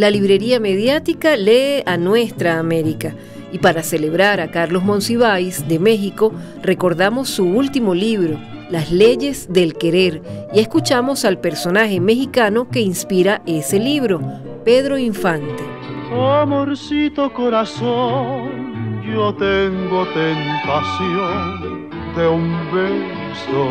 La librería mediática lee a nuestra América. Y para celebrar a Carlos Monsiváis de México, recordamos su último libro, Las leyes del querer, y escuchamos al personaje mexicano que inspira ese libro, Pedro Infante. Amorcito corazón, yo tengo tentación de un beso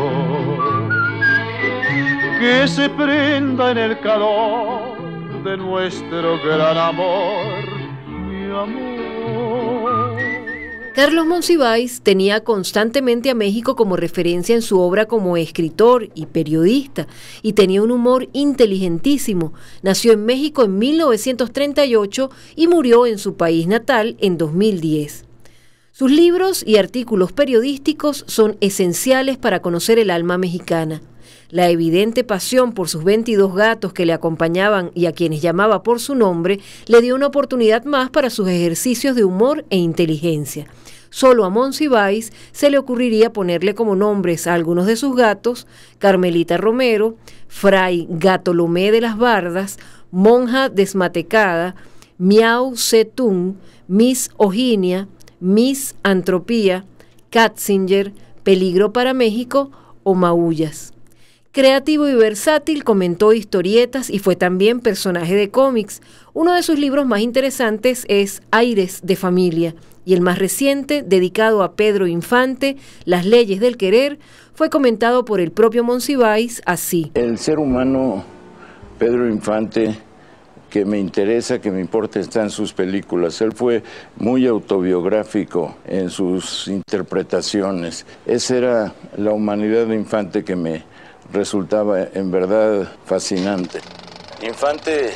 que se prenda en el calor de nuestro gran amor, mi amor. Carlos Monsiváis tenía constantemente a México como referencia en su obra como escritor y periodista y tenía un humor inteligentísimo. Nació en México en 1938 y murió en su país natal en 2010. Sus libros y artículos periodísticos son esenciales para conocer el alma mexicana. La evidente pasión por sus 22 gatos que le acompañaban y a quienes llamaba por su nombre le dio una oportunidad más para sus ejercicos de humor e inteligencia. Solo a Monsiváis se le ocurriría ponerle como nombres a algunos de sus gatos, Carmelita Romero, Fray Gatolomé de las Bardas, Monja Desmatecada, Miau Setún, Miss Oginia, Miss Antropía, Katzinger, Peligro para México o Maullas. Creativo y versátil, comentó historietas y fue también personaje de cómics. Uno de sus libros más interesantes es Aires de Familia y el más reciente, dedicado a Pedro Infante, Las leyes del querer, fue comentado por el propio Monsiváis así. El ser humano, Pedro Infante, que me interesa, que me importa, está en sus películas. Él fue muy autobiográfico en sus interpretaciones. Esa era la humanidad de Infante que me resultaba en verdad fascinante. Infante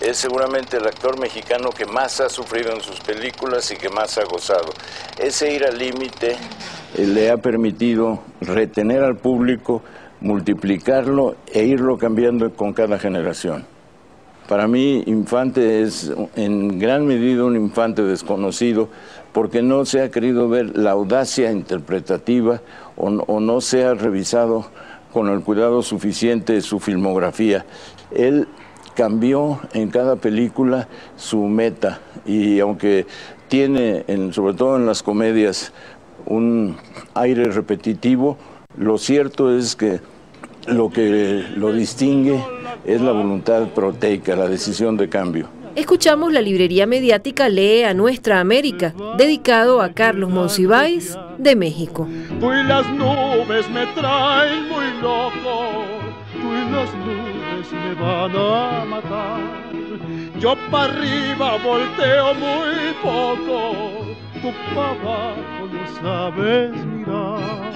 es seguramente el actor mexicano que más ha sufrido en sus películas y que más ha gozado. Ese ir al límite eh, le ha permitido retener al público, multiplicarlo e irlo cambiando con cada generación. Para mí, Infante es en gran medida un infante desconocido porque no se ha querido ver la audacia interpretativa o, o no se ha revisado con el cuidado suficiente su filmografía. Él cambió en cada película su meta y aunque tiene, sobre todo en las comedias, un aire repetitivo, lo cierto es que lo que lo distingue es la voluntad proteica, la decisión de cambio. Escuchamos la librería mediática Lee a Nuestra América, dedicado a Carlos Monsiváis de México. Tú y las nubes me traen muy loco, tú y las nubes me van a matar. Yo para arriba volteo muy poco, tú para abajo no sabes mirar.